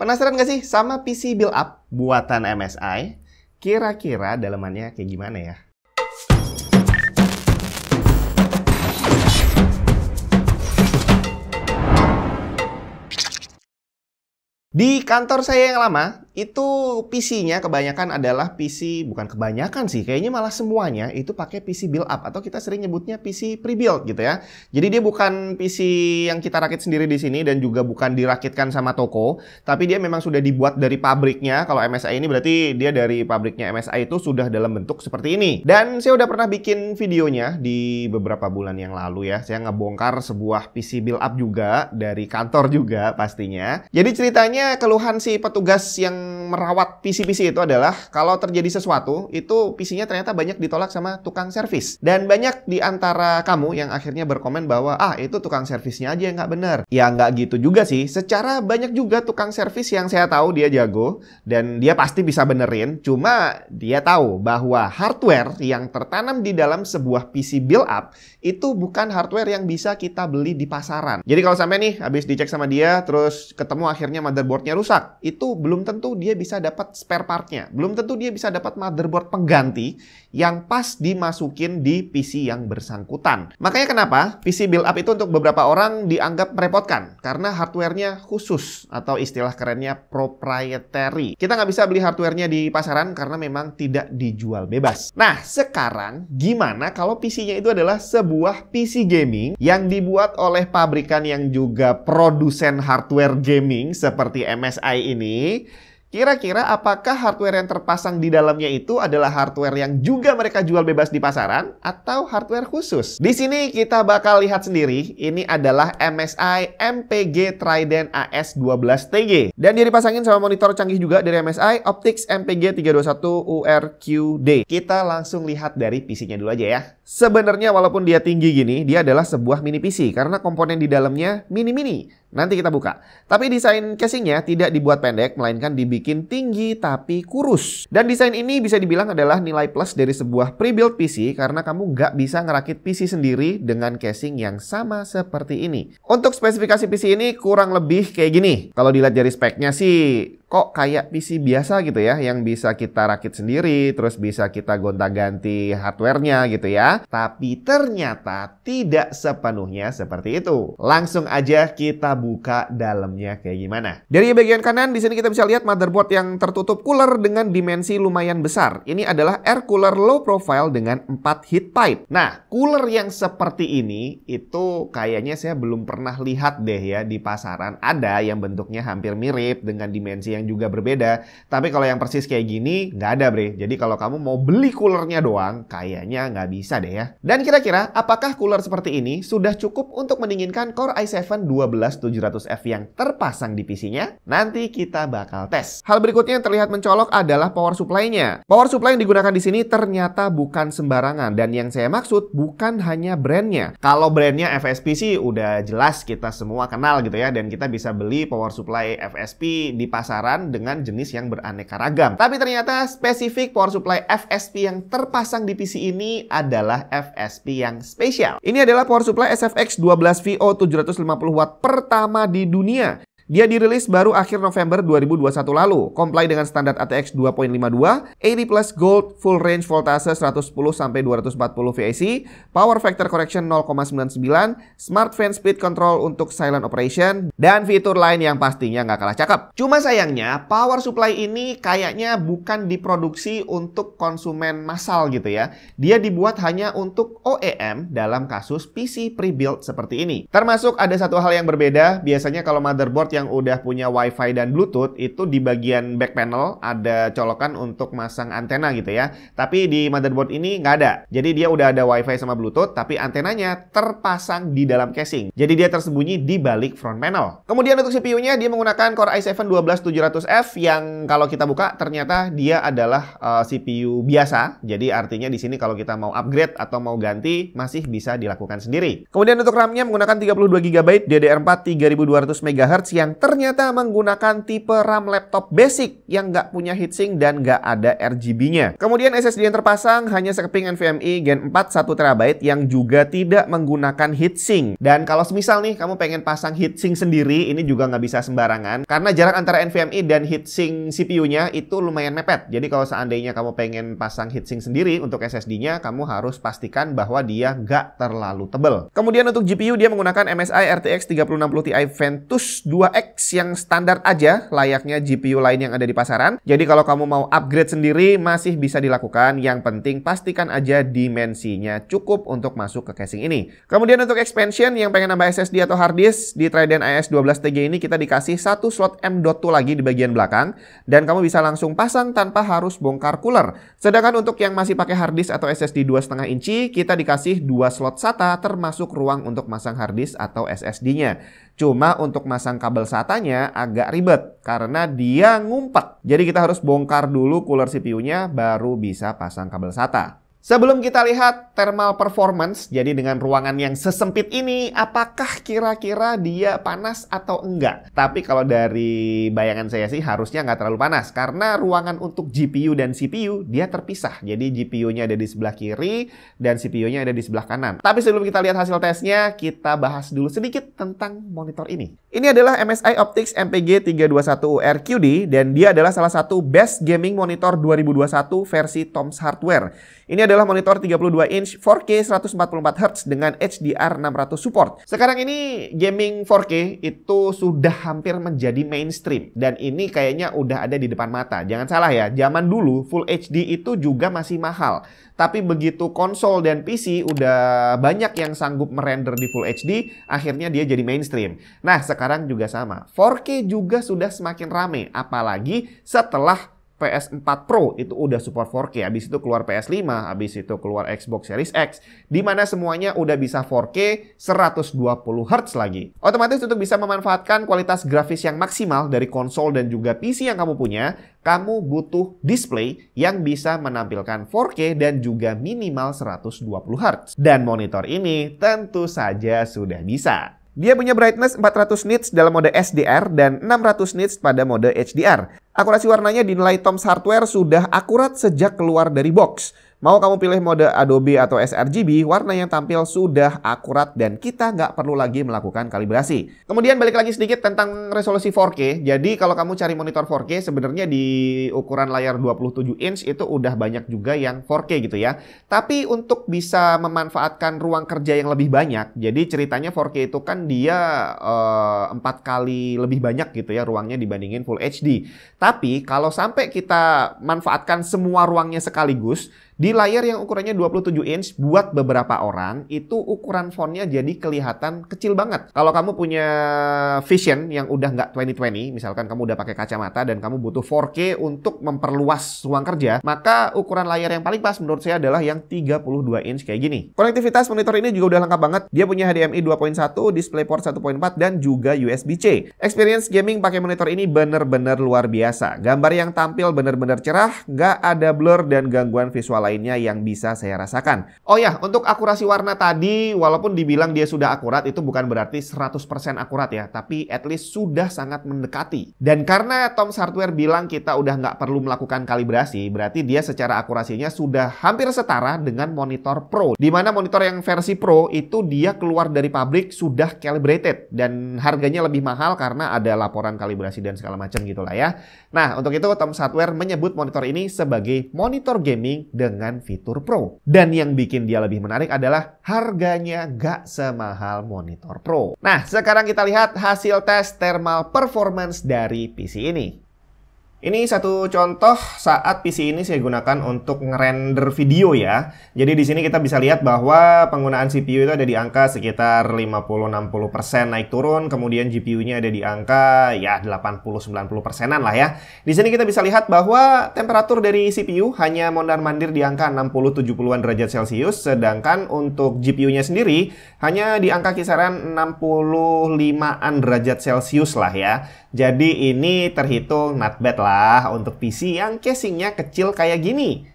Penasaran gak sih sama PC build up buatan MSI? Kira-kira dalemannya kayak gimana ya? Di kantor saya yang lama, itu PC-nya kebanyakan adalah PC, bukan kebanyakan sih, kayaknya malah semuanya itu pakai PC build up atau kita sering nyebutnya PC pre-build gitu ya. Jadi dia bukan PC yang kita rakit sendiri di sini dan juga bukan dirakitkan sama toko, tapi dia memang sudah dibuat dari pabriknya. Kalau MSI ini berarti dia dari pabriknya MSI itu sudah dalam bentuk seperti ini. Dan saya udah pernah bikin videonya di beberapa bulan yang lalu ya. Saya ngebongkar sebuah PC build up juga dari kantor juga pastinya. Jadi ceritanya keluhan si petugas yang merawat PC-PC itu adalah kalau terjadi sesuatu, itu PC-nya ternyata banyak ditolak sama tukang servis. Dan banyak di antara kamu yang akhirnya berkomen bahwa, ah itu tukang servisnya aja yang nggak benar. Ya nggak gitu juga sih. Secara banyak juga tukang servis yang saya tahu dia jago, dan dia pasti bisa benerin. Cuma dia tahu bahwa hardware yang tertanam di dalam sebuah PC build up, itu bukan hardware yang bisa kita beli di pasaran. Jadi kalau sampai nih, habis dicek sama dia, terus ketemu akhirnya motherboardnya rusak, itu belum tentu dia bisa dapat spare partnya. Belum tentu dia bisa dapat motherboard pengganti yang pas dimasukin di PC yang bersangkutan. Makanya kenapa PC build up itu untuk beberapa orang dianggap merepotkan karena hardwarenya khusus atau istilah kerennya proprietary. Kita nggak bisa beli hardwarenya di pasaran karena memang tidak dijual bebas. Nah, sekarang gimana kalau PC-nya itu adalah sebuah PC gaming yang dibuat oleh pabrikan yang juga produsen hardware gaming seperti MSI ini Kira-kira apakah hardware yang terpasang di dalamnya itu adalah hardware yang juga mereka jual bebas di pasaran atau hardware khusus? Di sini kita bakal lihat sendiri, ini adalah MSI MPG Trident AS12TG. Dan dia dipasangin sama monitor canggih juga dari MSI Optix MPG 321 URQD. Kita langsung lihat dari PC-nya dulu aja ya. Sebenarnya walaupun dia tinggi gini, dia adalah sebuah mini PC karena komponen di dalamnya mini-mini. Nanti kita buka. Tapi desain casingnya tidak dibuat pendek, melainkan dibikin tinggi tapi kurus. Dan desain ini bisa dibilang adalah nilai plus dari sebuah pre-built PC karena kamu nggak bisa ngerakit PC sendiri dengan casing yang sama seperti ini. Untuk spesifikasi PC ini kurang lebih kayak gini. Kalau dilihat dari speknya sih kok kayak PC biasa gitu ya yang bisa kita rakit sendiri terus bisa kita gonta-ganti hardwarenya gitu ya. Tapi ternyata tidak sepenuhnya seperti itu. Langsung aja kita buka dalamnya kayak gimana. Dari bagian kanan di sini kita bisa lihat motherboard yang tertutup cooler dengan dimensi lumayan besar. Ini adalah air cooler low profile dengan 4 heat pipe. Nah cooler yang seperti ini itu kayaknya saya belum pernah lihat deh ya di pasaran. Ada yang bentuknya hampir mirip dengan dimensi yang yang juga berbeda. Tapi kalau yang persis kayak gini, nggak ada bre. Jadi kalau kamu mau beli coolernya doang, kayaknya nggak bisa deh ya. Dan kira-kira apakah cooler seperti ini sudah cukup untuk mendinginkan Core i7 12700F yang terpasang di PC-nya? Nanti kita bakal tes. Hal berikutnya yang terlihat mencolok adalah power supply-nya. Power supply yang digunakan di sini ternyata bukan sembarangan. Dan yang saya maksud bukan hanya brandnya. Kalau brandnya FSP sih udah jelas kita semua kenal gitu ya. Dan kita bisa beli power supply FSP di pasaran dengan jenis yang beraneka ragam. Tapi ternyata spesifik power supply FSP yang terpasang di PC ini adalah FSP yang spesial. Ini adalah power supply SFX 12 VO 750 watt pertama di dunia dia dirilis baru akhir November 2021 lalu, comply dengan standar ATX 2.52, 80 plus Gold full range voltase 110 sampai 240 VAC, power factor correction 0,99, smart fan speed control untuk silent operation, dan fitur lain yang pastinya nggak kalah cakep. Cuma sayangnya, power supply ini kayaknya bukan diproduksi untuk konsumen massal gitu ya. Dia dibuat hanya untuk OEM dalam kasus PC pre-built seperti ini. Termasuk ada satu hal yang berbeda, biasanya kalau motherboard yang yang udah punya WiFi dan Bluetooth itu di bagian back panel ada colokan untuk masang antena gitu ya. Tapi di motherboard ini nggak ada. Jadi dia udah ada WiFi sama Bluetooth, tapi antenanya terpasang di dalam casing. Jadi dia tersembunyi di balik front panel. Kemudian untuk CPU-nya dia menggunakan Core i7 12700F yang kalau kita buka ternyata dia adalah uh, eh, CPU biasa. Jadi artinya di sini kalau kita mau upgrade atau mau ganti masih bisa dilakukan sendiri. Kemudian untuk RAM-nya menggunakan 32 GB DDR4 3200 MHz yang yang ternyata menggunakan tipe RAM laptop basic yang nggak punya heatsink dan nggak ada RGB-nya. Kemudian SSD yang terpasang hanya sekeping NVMe Gen 4 1TB yang juga tidak menggunakan heatsink. Dan kalau semisal nih kamu pengen pasang heatsink sendiri, ini juga nggak bisa sembarangan karena jarak antara NVMe dan heatsink CPU-nya itu lumayan mepet. Jadi kalau seandainya kamu pengen pasang heatsink sendiri untuk SSD-nya, kamu harus pastikan bahwa dia nggak terlalu tebal. Kemudian untuk GPU dia menggunakan MSI RTX 3060 Ti Ventus 2X yang standar aja layaknya GPU lain yang ada di pasaran. Jadi kalau kamu mau upgrade sendiri masih bisa dilakukan. Yang penting pastikan aja dimensinya cukup untuk masuk ke casing ini. Kemudian untuk expansion yang pengen nambah SSD atau hard disk di Trident IS12TG ini kita dikasih satu slot M.2 lagi di bagian belakang dan kamu bisa langsung pasang tanpa harus bongkar cooler. Sedangkan untuk yang masih pakai hard disk atau SSD 2,5 inci kita dikasih dua slot SATA termasuk ruang untuk masang hard disk atau SSD-nya. Cuma untuk masang kabel SATA-nya agak ribet karena dia ngumpet. Jadi kita harus bongkar dulu cooler CPU-nya baru bisa pasang kabel SATA. Sebelum kita lihat thermal performance, jadi dengan ruangan yang sesempit ini, apakah kira-kira dia panas atau enggak? Tapi kalau dari bayangan saya sih harusnya nggak terlalu panas, karena ruangan untuk GPU dan CPU dia terpisah. Jadi GPU-nya ada di sebelah kiri dan CPU-nya ada di sebelah kanan. Tapi sebelum kita lihat hasil tesnya, kita bahas dulu sedikit tentang monitor ini. Ini adalah MSI Optix MPG 321UR QD dan dia adalah salah satu best gaming monitor 2021 versi Tom's Hardware. Ini adalah monitor 32 inch 4K 144 Hz dengan HDR 600 support. Sekarang ini gaming 4K itu sudah hampir menjadi mainstream dan ini kayaknya udah ada di depan mata. Jangan salah ya, zaman dulu Full HD itu juga masih mahal. Tapi begitu konsol dan PC udah banyak yang sanggup merender di Full HD, akhirnya dia jadi mainstream. Nah, sekarang juga sama. 4K juga sudah semakin rame, apalagi setelah PS4 Pro itu udah support 4K, habis itu keluar PS5, habis itu keluar Xbox Series X, di mana semuanya udah bisa 4K 120 Hz lagi. Otomatis untuk bisa memanfaatkan kualitas grafis yang maksimal dari konsol dan juga PC yang kamu punya, kamu butuh display yang bisa menampilkan 4K dan juga minimal 120 Hz. Dan monitor ini tentu saja sudah bisa. Dia punya brightness 400 nits dalam mode SDR dan 600 nits pada mode HDR. Akurasi warnanya dinilai Tom's Hardware sudah akurat sejak keluar dari box. Mau kamu pilih mode Adobe atau sRGB, warna yang tampil sudah akurat dan kita nggak perlu lagi melakukan kalibrasi. Kemudian balik lagi sedikit tentang resolusi 4K. Jadi kalau kamu cari monitor 4K, sebenarnya di ukuran layar 27 inch itu udah banyak juga yang 4K gitu ya. Tapi untuk bisa memanfaatkan ruang kerja yang lebih banyak, jadi ceritanya 4K itu kan dia eh, empat uh, kali lebih banyak gitu ya ruangnya dibandingin Full HD. Tapi kalau sampai kita manfaatkan semua ruangnya sekaligus, di layar yang ukurannya 27 inch buat beberapa orang itu ukuran fontnya jadi kelihatan kecil banget. Kalau kamu punya vision yang udah nggak 2020, misalkan kamu udah pakai kacamata dan kamu butuh 4K untuk memperluas ruang kerja, maka ukuran layar yang paling pas menurut saya adalah yang 32 inch kayak gini. Konektivitas monitor ini juga udah lengkap banget. Dia punya HDMI 2.1, DisplayPort 1.4 dan juga USB-C. Experience gaming pakai monitor ini bener-bener luar biasa. Gambar yang tampil bener-bener cerah, nggak ada blur dan gangguan visual lainnya yang bisa saya rasakan. Oh ya, untuk akurasi warna tadi, walaupun dibilang dia sudah akurat, itu bukan berarti 100% akurat ya, tapi at least sudah sangat mendekati. Dan karena Tom's Hardware bilang kita udah nggak perlu melakukan kalibrasi, berarti dia secara akurasinya sudah hampir setara dengan monitor Pro. Di mana monitor yang versi Pro itu dia keluar dari pabrik sudah calibrated dan harganya lebih mahal karena ada laporan kalibrasi dan segala macam gitulah ya. Nah, untuk itu Tom's Hardware menyebut monitor ini sebagai monitor gaming dengan dengan fitur Pro. Dan yang bikin dia lebih menarik adalah harganya gak semahal monitor Pro. Nah, sekarang kita lihat hasil tes thermal performance dari PC ini. Ini satu contoh saat PC ini saya gunakan untuk ngerender video ya. Jadi di sini kita bisa lihat bahwa penggunaan CPU itu ada di angka sekitar 50-60% naik turun, kemudian GPU-nya ada di angka ya 80-90 persenan lah ya. Di sini kita bisa lihat bahwa temperatur dari CPU hanya mondar-mandir di angka 60-70-an derajat Celcius, sedangkan untuk GPU-nya sendiri hanya di angka kisaran 65-an derajat Celcius lah ya. Jadi ini terhitung not bad lah untuk PC yang casingnya kecil kayak gini.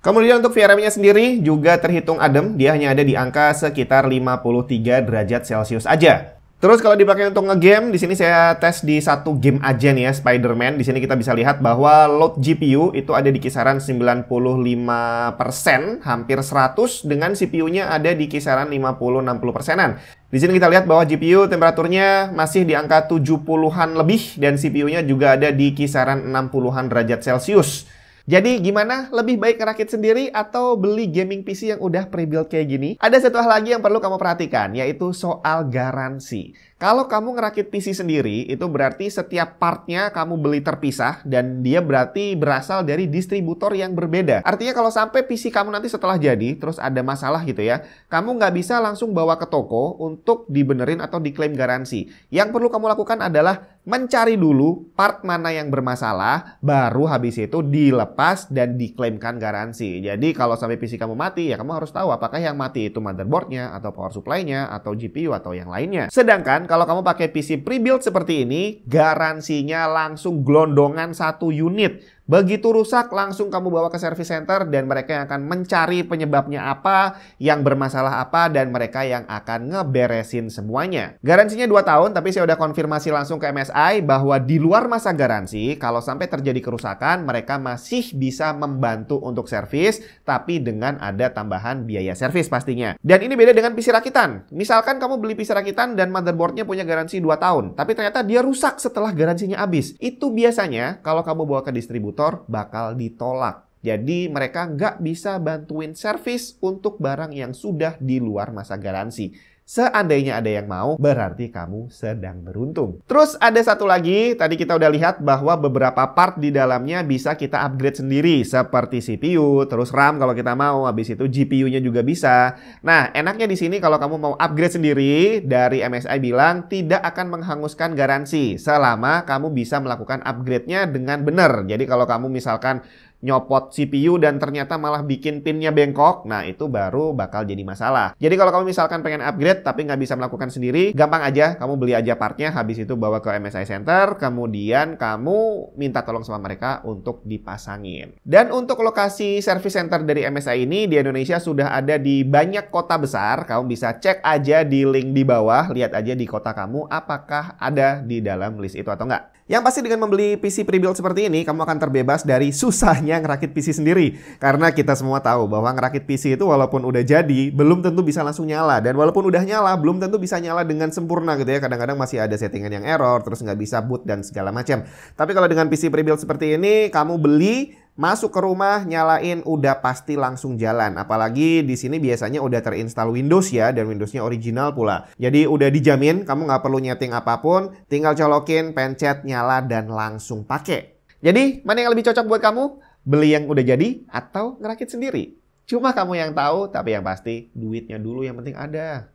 Kemudian untuk VRM-nya sendiri juga terhitung adem, dia hanya ada di angka sekitar 53 derajat Celcius aja. Terus kalau dipakai untuk ngegame, di sini saya tes di satu game aja nih ya, Spider-Man. Di sini kita bisa lihat bahwa load GPU itu ada di kisaran 95%, hampir 100 dengan CPU-nya ada di kisaran 50-60 persenan. Di sini kita lihat bahwa GPU temperaturnya masih di angka 70-an lebih dan CPU-nya juga ada di kisaran 60-an derajat Celcius. Jadi gimana? Lebih baik ngerakit sendiri atau beli gaming PC yang udah pre-built kayak gini? Ada satu hal lagi yang perlu kamu perhatikan, yaitu soal garansi. Kalau kamu ngerakit PC sendiri, itu berarti setiap partnya kamu beli terpisah dan dia berarti berasal dari distributor yang berbeda. Artinya kalau sampai PC kamu nanti setelah jadi, terus ada masalah gitu ya, kamu nggak bisa langsung bawa ke toko untuk dibenerin atau diklaim garansi. Yang perlu kamu lakukan adalah mencari dulu part mana yang bermasalah, baru habis itu dilepas dan diklaimkan garansi. Jadi kalau sampai PC kamu mati, ya kamu harus tahu apakah yang mati itu motherboardnya, atau power supply-nya, atau GPU, atau yang lainnya. Sedangkan kalau kamu pakai PC pre-built seperti ini, garansinya langsung gelondongan satu unit. Begitu rusak, langsung kamu bawa ke service center dan mereka yang akan mencari penyebabnya apa, yang bermasalah apa, dan mereka yang akan ngeberesin semuanya. Garansinya 2 tahun, tapi saya udah konfirmasi langsung ke MSI bahwa di luar masa garansi, kalau sampai terjadi kerusakan, mereka masih bisa membantu untuk servis, tapi dengan ada tambahan biaya servis pastinya. Dan ini beda dengan PC rakitan. Misalkan kamu beli PC rakitan dan motherboardnya punya garansi 2 tahun, tapi ternyata dia rusak setelah garansinya habis. Itu biasanya kalau kamu bawa ke distributor, bakal ditolak. Jadi mereka nggak bisa bantuin servis untuk barang yang sudah di luar masa garansi. Seandainya ada yang mau, berarti kamu sedang beruntung. Terus ada satu lagi, tadi kita udah lihat bahwa beberapa part di dalamnya bisa kita upgrade sendiri, seperti CPU, terus RAM kalau kita mau, habis itu GPU-nya juga bisa. Nah, enaknya di sini kalau kamu mau upgrade sendiri, dari MSI bilang tidak akan menghanguskan garansi selama kamu bisa melakukan upgrade-nya dengan benar. Jadi kalau kamu misalkan nyopot CPU dan ternyata malah bikin pinnya bengkok, nah itu baru bakal jadi masalah. Jadi kalau kamu misalkan pengen upgrade tapi nggak bisa melakukan sendiri, gampang aja, kamu beli aja partnya, habis itu bawa ke MSI Center, kemudian kamu minta tolong sama mereka untuk dipasangin. Dan untuk lokasi service center dari MSI ini di Indonesia sudah ada di banyak kota besar, kamu bisa cek aja di link di bawah, lihat aja di kota kamu apakah ada di dalam list itu atau enggak. Yang pasti dengan membeli PC pre-built seperti ini, kamu akan terbebas dari susahnya ngerakit PC sendiri. Karena kita semua tahu bahwa ngerakit PC itu walaupun udah jadi, belum tentu bisa langsung nyala. Dan walaupun udah nyala, belum tentu bisa nyala dengan sempurna gitu ya. Kadang-kadang masih ada settingan yang error, terus nggak bisa boot dan segala macam. Tapi kalau dengan PC pre-built seperti ini, kamu beli, Masuk ke rumah, nyalain, udah pasti langsung jalan. Apalagi di sini biasanya udah terinstall Windows ya, dan Windowsnya original pula. Jadi udah dijamin, kamu nggak perlu nyeting apa pun, tinggal colokin, pencet, nyala, dan langsung pakai. Jadi, mana yang lebih cocok buat kamu? Beli yang udah jadi atau ngerakit sendiri? Cuma kamu yang tahu, tapi yang pasti duitnya dulu yang penting ada.